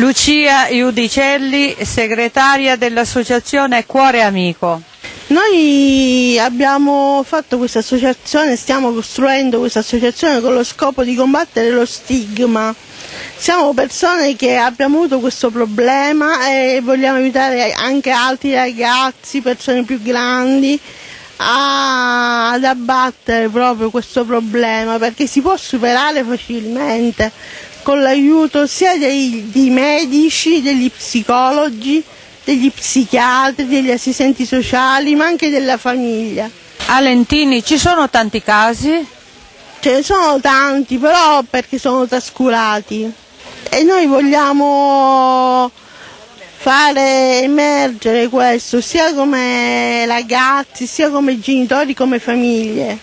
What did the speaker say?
Lucia Iudicelli, segretaria dell'associazione Cuore Amico. Noi abbiamo fatto questa associazione, stiamo costruendo questa associazione con lo scopo di combattere lo stigma. Siamo persone che abbiamo avuto questo problema e vogliamo aiutare anche altri ragazzi, persone più grandi a- ad abbattere proprio questo problema perché si può superare facilmente con l'aiuto sia dei, dei medici, degli psicologi, degli psichiatri, degli assistenti sociali, ma anche della famiglia. A Lentini ci sono tanti casi? Ce ne sono tanti, però perché sono trascurati. E noi vogliamo fare emergere questo sia come ragazzi, sia come genitori, come famiglie.